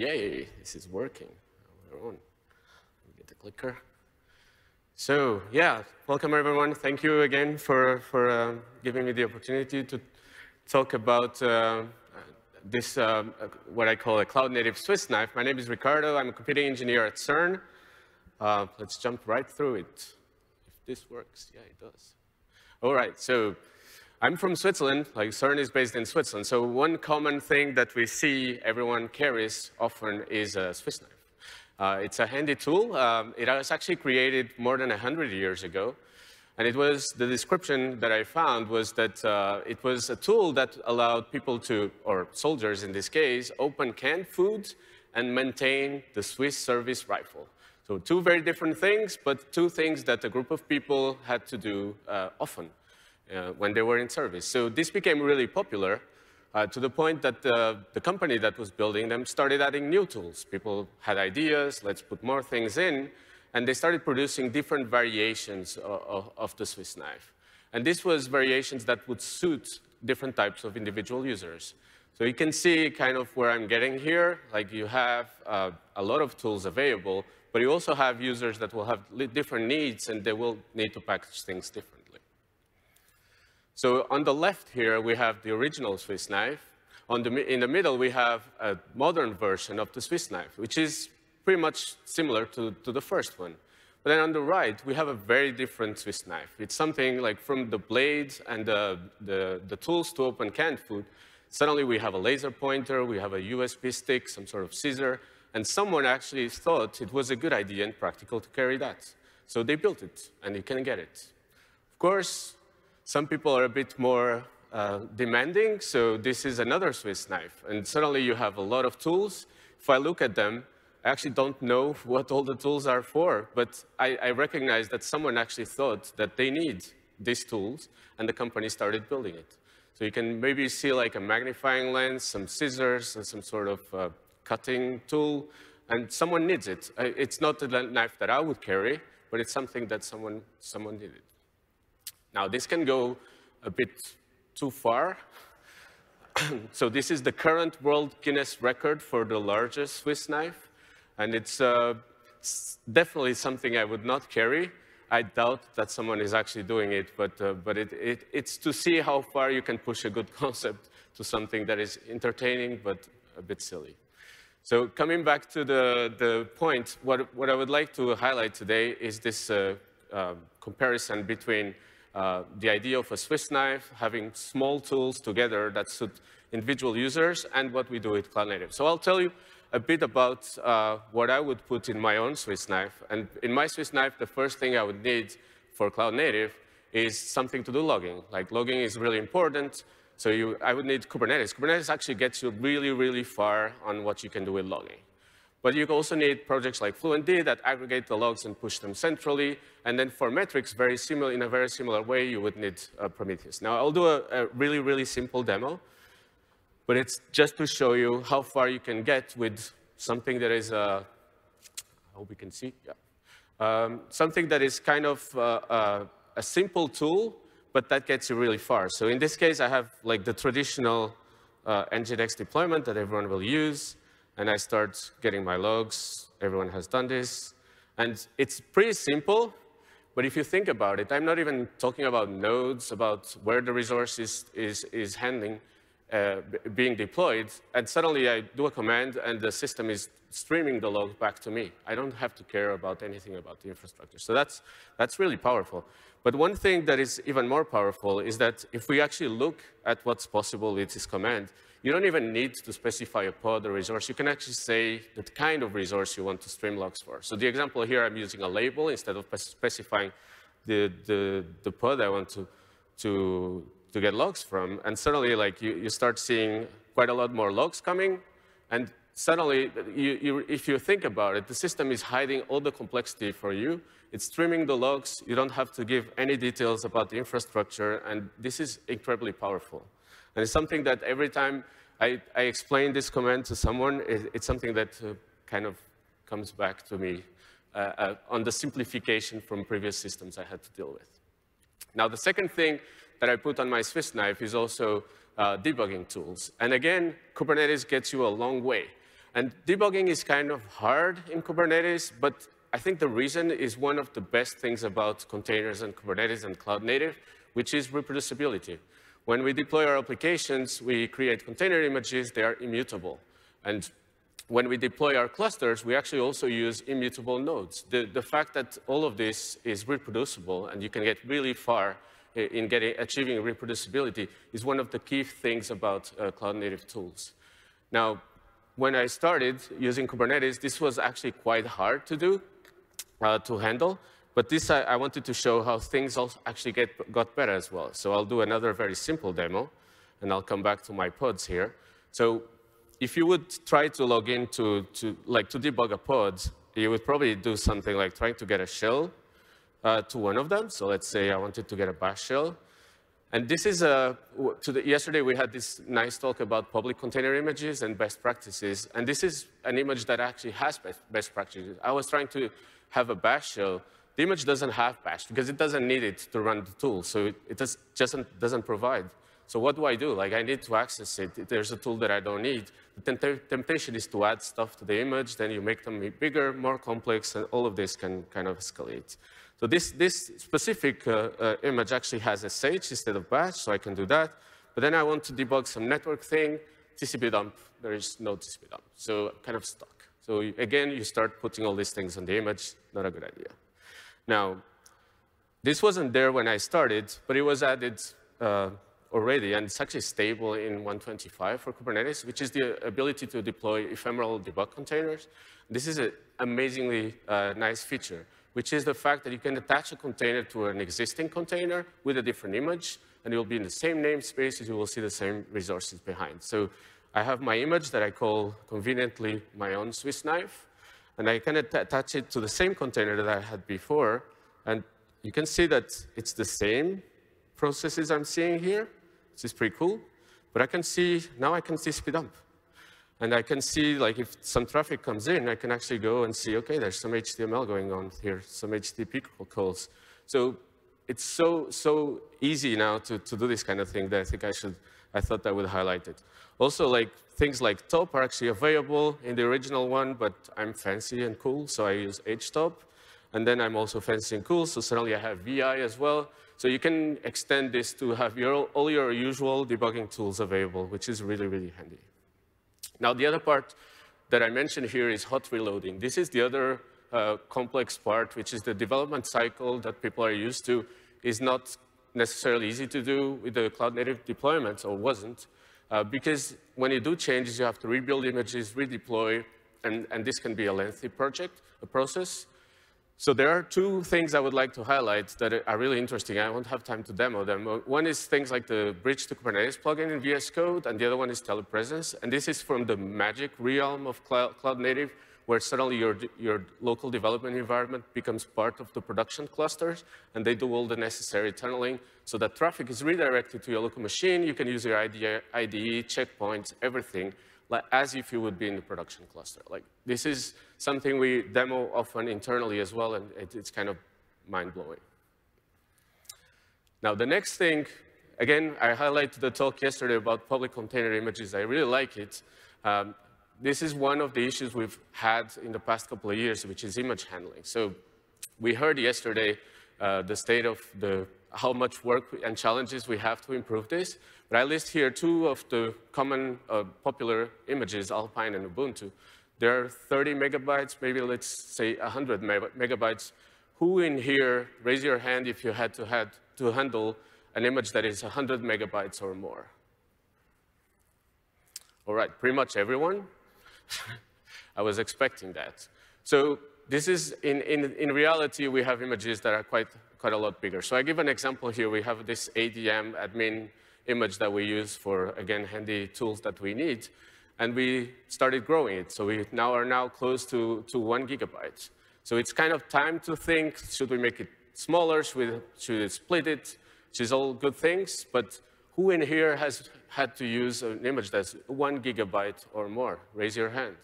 Yay, this is working. We're on. Get the clicker. So yeah, welcome everyone. Thank you again for, for uh, giving me the opportunity to talk about uh, this, uh, what I call a cloud-native Swiss knife. My name is Ricardo. I'm a computing engineer at CERN. Uh, let's jump right through it. If this works, yeah, it does. All right, so I'm from Switzerland. Like CERN is based in Switzerland. So one common thing that we see everyone carries often is a Swiss knife. Uh, it's a handy tool. Um, it was actually created more than 100 years ago. And it was, the description that I found was that uh, it was a tool that allowed people to, or soldiers in this case, open canned food and maintain the Swiss service rifle. So two very different things, but two things that a group of people had to do uh, often uh, when they were in service. So this became really popular uh, to the point that the, the, company that was building them started adding new tools. People had ideas, let's put more things in, and they started producing different variations of, of the Swiss knife. And this was variations that would suit different types of individual users. So you can see kind of where I'm getting here, like you have uh, a lot of tools available, but you also have users that will have different needs and they will need to package things differently. So on the left here, we have the original Swiss knife. The, in the middle, we have a modern version of the Swiss knife, which is pretty much similar to, to the first one. But then on the right, we have a very different Swiss knife. It's something like from the blades and the, the, the tools to open canned food, suddenly we have a laser pointer, we have a USB stick, some sort of scissor, and someone actually thought it was a good idea and practical to carry that. So they built it, and you can get it. Of course, some people are a bit more uh, demanding, so this is another Swiss knife. And suddenly you have a lot of tools. If I look at them, I actually don't know what all the tools are for, but I, I recognize that someone actually thought that they need these tools, and the company started building it. So you can maybe see like a magnifying lens, some scissors, and some sort of uh, cutting tool, and someone needs it. It's not the knife that I would carry, but it's something that someone, someone needed. Now, this can go a bit too far. so this is the current World Guinness record for the largest Swiss knife. And it's uh, definitely something I would not carry. I doubt that someone is actually doing it, but, uh, but it, it, it's to see how far you can push a good concept to something that is entertaining, but a bit silly. So coming back to the, the point, what, what I would like to highlight today is this uh, uh comparison between uh, the idea of a Swiss knife, having small tools together that suit individual users, and what we do with Cloud Native. So I'll tell you a bit about uh, what I would put in my own Swiss knife. And in my Swiss knife, the first thing I would need for Cloud Native is something to do logging. Like logging is really important. So you, I would need Kubernetes. Kubernetes actually gets you really, really far on what you can do with logging. But you also need projects like FluentD that aggregate the logs and push them centrally. And then for metrics, very similar, in a very similar way, you would need uh, Prometheus. Now, I'll do a, a, really, really simple demo. But it's just to show you how far you can get with something that is, uh, I hope you can see, yeah. Um, something that is kind of uh, uh, a simple tool, but that gets you really far. So in this case, I have like the traditional uh, Nginx deployment that everyone will use and I start getting my logs. Everyone has done this. And it's pretty simple, but if you think about it, I'm not even talking about nodes, about where the resource is, is, is handling, uh, being deployed, and suddenly I do a command and the system is streaming the log back to me. I don't have to care about anything about the infrastructure. So that's, that's really powerful. But one thing that is even more powerful is that if we actually look at what's possible with this command, you don't even need to specify a pod or resource. You can actually say the kind of resource you want to stream logs for. So the example here, I'm using a label instead of specifying the, the, the pod I want to, to, to get logs from. And suddenly, like, you, you start seeing quite a lot more logs coming. And suddenly, you, you, if you think about it, the system is hiding all the complexity for you. It's streaming the logs. You don't have to give any details about the infrastructure. And this is incredibly powerful. And it's something that every time I, I explain this command to someone, it, it's something that uh, kind of comes back to me uh, uh, on the simplification from previous systems I had to deal with. Now, the second thing that I put on my Swiss knife is also uh, debugging tools. And again, Kubernetes gets you a long way. And debugging is kind of hard in Kubernetes, but I think the reason is one of the best things about containers and Kubernetes and cloud native, which is reproducibility. When we deploy our applications, we create container images, they are immutable. And when we deploy our clusters, we actually also use immutable nodes. The, the fact that all of this is reproducible and you can get really far in getting, achieving reproducibility is one of the key things about uh, cloud-native tools. Now, when I started using Kubernetes, this was actually quite hard to do, uh, to handle. But this, I, I, wanted to show how things actually get, got better as well. So I'll do another very simple demo, and I'll come back to my pods here. So if you would try to log in to, to, like, to debug a pod, you would probably do something like trying to get a shell uh, to one of them. So let's say I wanted to get a bash shell. And this is uh, a, the, yesterday we had this nice talk about public container images and best practices. And this is an image that actually has best, best practices. I was trying to have a bash shell. The image doesn't have bash because it doesn't need it to run the tool. So it, it just doesn't, doesn't provide. So what do I do? Like I need to access it. There's a tool that I don't need. The temptation is to add stuff to the image. Then you make them bigger, more complex, and all of this can kind of escalate. So this, this specific uh, uh, image actually has a SH instead of bash, so I can do that. But then I want to debug some network thing, TCP dump, there is no TCP dump. So kind of stuck. So again, you start putting all these things on the image, not a good idea. Now, this wasn't there when I started, but it was added uh, already, and it's actually stable in 125 for Kubernetes, which is the ability to deploy ephemeral debug containers. This is an amazingly uh, nice feature which is the fact that you can attach a container to an existing container with a different image, and it will be in the same namespace, you will see the same resources behind. So I have my image that I call conveniently my own Swiss knife, and I can attach it to the same container that I had before, and you can see that it's the same processes I'm seeing here. This is pretty cool. But I can see, now I can see speed up. And I can see, like, if some traffic comes in, I can actually go and see, okay, there's some HTML going on here, some HTTP calls. So it's so, so easy now to, to do this kind of thing that I think I should, I thought I would highlight it. Also, like, things like top are actually available in the original one, but I'm fancy and cool, so I use htop. And then I'm also fancy and cool, so suddenly I have VI as well. So you can extend this to have your, all your usual debugging tools available, which is really, really handy. Now, the other part that I mentioned here is hot reloading. This is the other uh, complex part, which is the development cycle that people are used to is not necessarily easy to do with the cloud native deployments, or wasn't, uh, because when you do changes, you have to rebuild images, redeploy, and, and this can be a lengthy project, a process. So there are two things I would like to highlight that are really interesting. I won't have time to demo them. One is things like the Bridge to Kubernetes plugin in VS Code, and the other one is telepresence. And this is from the magic realm of cloud, cloud native, where suddenly your, your local development environment becomes part of the production clusters, and they do all the necessary tunneling so that traffic is redirected to your local machine. You can use your IDE, IDE checkpoints, everything, like, as if you would be in the production cluster. Like, this is something we demo often internally as well, and it, it's kind of mind-blowing. Now, the next thing, again, I highlighted the talk yesterday about public container images. I really like it. Um, this is one of the issues we've had in the past couple of years, which is image handling. So we heard yesterday uh, the state of the, how much work and challenges we have to improve this. But I list here two of the common uh, popular images, Alpine and Ubuntu. There are 30 megabytes, maybe let's say 100 megabytes. Who in here, raise your hand if you had to, had to handle an image that is 100 megabytes or more? All right, pretty much everyone. I was expecting that. So this is, in, in, in reality, we have images that are quite, quite a lot bigger. So I give an example here. We have this ADM admin image that we use for, again, handy tools that we need. And we started growing it. So we now are now close to, to one gigabyte. So it's kind of time to think, should we make it smaller? Should we, should we split it? Which is all good things. But who in here has had to use an image that's one gigabyte or more? Raise your hand.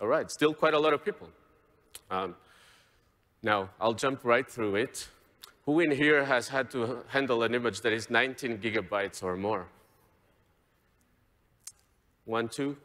All right, still quite a lot of people. Um, now, I'll jump right through it. Who in here has had to handle an image that is 19 gigabytes or more? One, two?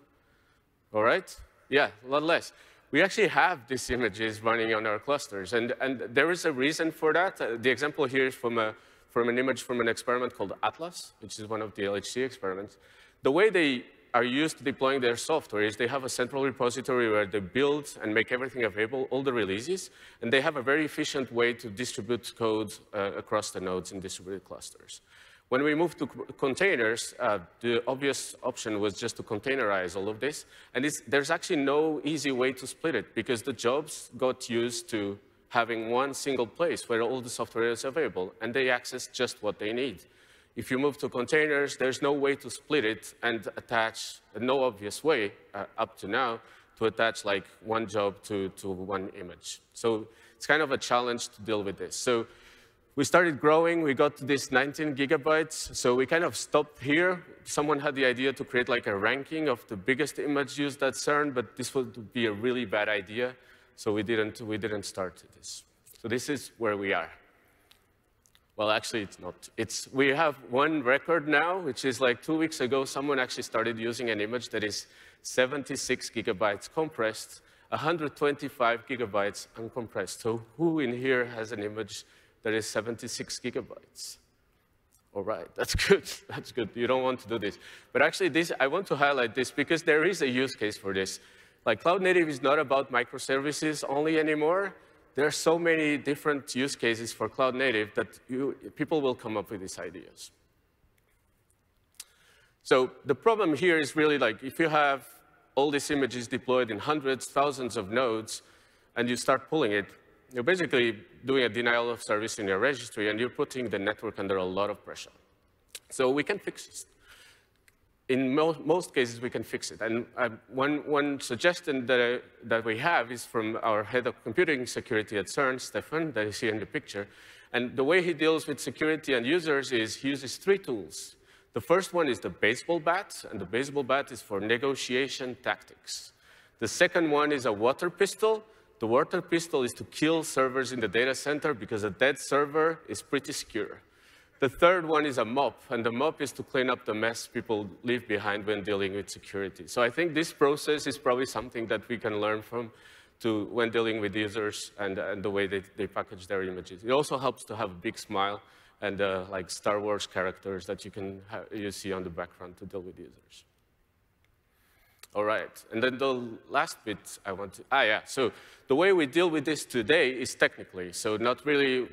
All right? Yeah, a lot less. We actually have these images running on our clusters, and, and there is a reason for that. Uh, the example here is from, a, from an image from an experiment called Atlas, which is one of the LHC experiments. The way they are used to deploying their software is they have a central repository where they build and make everything available, all the releases, and they have a very efficient way to distribute code uh, across the nodes in distributed clusters. When we moved to containers, uh, the obvious option was just to containerize all of this. And there's actually no easy way to split it because the jobs got used to having one single place where all the software is available, and they access just what they need. If you move to containers, there's no way to split it and attach, no obvious way uh, up to now, to attach like one job to, to one image. So it's kind of a challenge to deal with this. So we started growing, we got to this 19 gigabytes, so we kind of stopped here. Someone had the idea to create like a ranking of the biggest image used at CERN, but this would be a really bad idea, so we didn't, we didn't start this. So this is where we are. Well, actually, it's not. It's, we have one record now, which is like two weeks ago, someone actually started using an image that is 76 gigabytes compressed, 125 gigabytes uncompressed. So who in here has an image that is 76 gigabytes? All right, that's good. That's good. You don't want to do this. But actually, this, I want to highlight this because there is a use case for this. Like Cloud Native is not about microservices only anymore there are so many different use cases for cloud native that you, people will come up with these ideas. So the problem here is really like if you have all these images deployed in hundreds, thousands of nodes, and you start pulling it, you're basically doing a denial of service in your registry, and you're putting the network under a lot of pressure. So we can fix this in mo most cases, we can fix it. And uh, one, one suggestion that, uh, that we have is from our head of computing security at CERN, Stefan, that is here in the picture. And the way he deals with security and users is he uses three tools. The first one is the baseball bat, and the baseball bat is for negotiation tactics. The second one is a water pistol. The water pistol is to kill servers in the data center because a dead server is pretty secure. The third one is a mop, and the mop is to clean up the mess people leave behind when dealing with security. So I think this process is probably something that we can learn from to when dealing with users and, and the way they, they package their images. It also helps to have a big smile and uh, like Star Wars characters that you can you see on the background to deal with users. All right, and then the last bit I want to, ah yeah, so the way we deal with this today is technically, so not really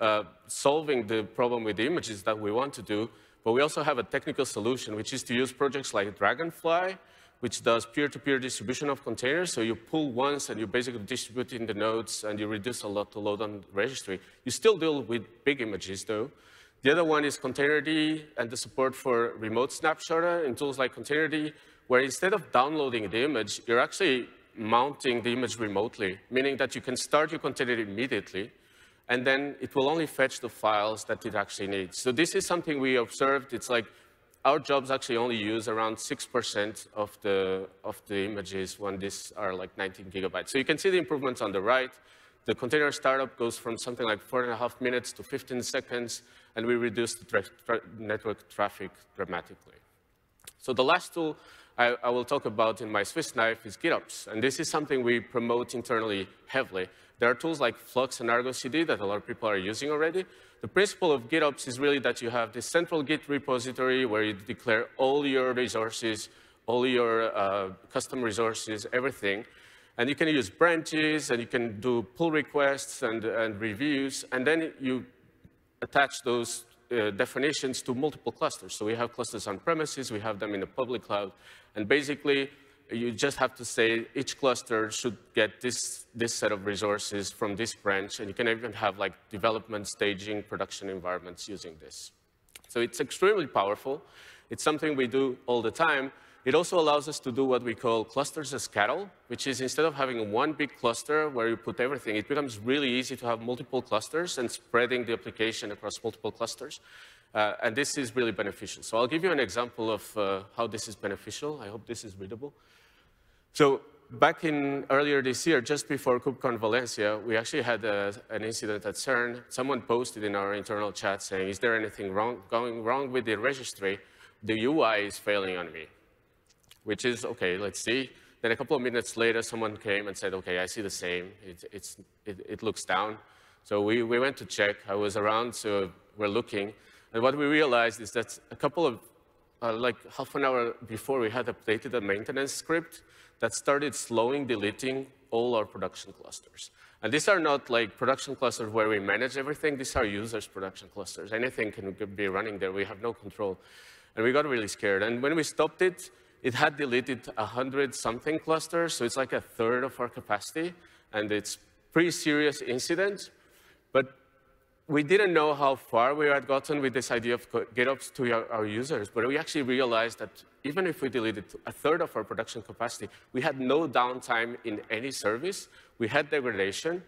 uh, solving the problem with the images that we want to do, but we also have a technical solution, which is to use projects like Dragonfly, which does peer-to-peer -peer distribution of containers. So you pull once and you basically distribute in the nodes and you reduce a lot the load on the registry. You still deal with big images though. The other one is Containerd and the support for remote snapshot in tools like Containerd, where instead of downloading the image, you're actually mounting the image remotely, meaning that you can start your container immediately and then it will only fetch the files that it actually needs. So this is something we observed. It's like our jobs actually only use around 6% of the, of the images when these are like 19 gigabytes. So you can see the improvements on the right. The container startup goes from something like four and a half minutes to 15 seconds, and we reduce the tra tra network traffic dramatically. So the last tool I, I, will talk about in my Swiss knife is GitOps, and this is something we promote internally heavily. There are tools like Flux and Argo CD that a lot of people are using already. The principle of GitOps is really that you have this central Git repository where you declare all your resources, all your uh, custom resources, everything. And you can use branches, and you can do pull requests and, and reviews, and then you attach those uh, definitions to multiple clusters. So we have clusters on premises, we have them in the public cloud, and basically you just have to say each cluster should get this, this set of resources from this branch, and you can even have like development, staging, production environments using this. So it's extremely powerful. It's something we do all the time. It also allows us to do what we call clusters as cattle, which is instead of having one big cluster where you put everything, it becomes really easy to have multiple clusters and spreading the application across multiple clusters. Uh, and this is really beneficial. So I'll give you an example of uh, how this is beneficial. I hope this is readable. So back in earlier this year, just before KubeCon Valencia, we actually had a, an incident at CERN. Someone posted in our internal chat saying, is there anything wrong, going wrong with the registry? The UI is failing on me, which is, okay, let's see. Then a couple of minutes later, someone came and said, okay, I see the same. It, it's, it, it looks down. So we, we went to check. I was around, so we're looking. And what we realized is that a couple of, uh, like half an hour before, we had updated a maintenance script that started slowing, deleting all our production clusters. And these are not like production clusters where we manage everything. These are users' production clusters. Anything can be running there. We have no control. And we got really scared. And when we stopped it, it had deleted 100 something clusters. So it's like a third of our capacity. And it's pretty serious incident. But we didn't know how far we had gotten with this idea of GitOps to our, our, users, but we actually realized that even if we deleted a third of our production capacity, we had no downtime in any service. We had degradation.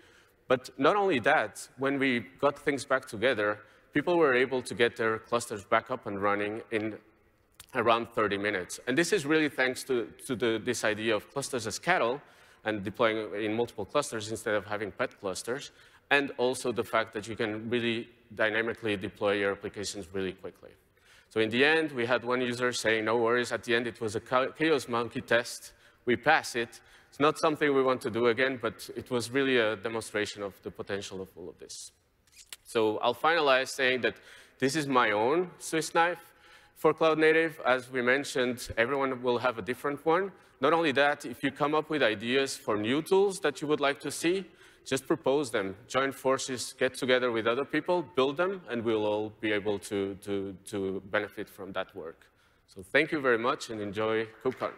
But not only that, when we got things back together, people were able to get their clusters back up and running in around 30 minutes. And this is really thanks to, to the, this idea of clusters as cattle and deploying in multiple clusters instead of having pet clusters and also the fact that you can really dynamically deploy your applications really quickly. So in the end, we had one user saying, no worries. At the end, it was a chaos monkey test. We pass it. It's not something we want to do again, but it was really a demonstration of the potential of all of this. So I'll finalize saying that this is my own Swiss knife for cloud native. As we mentioned, everyone will have a different one. Not only that, if you come up with ideas for new tools that you would like to see, just propose them, join forces, get together with other people, build them, and we'll all be able to, to, to benefit from that work. So thank you very much and enjoy KubeCon.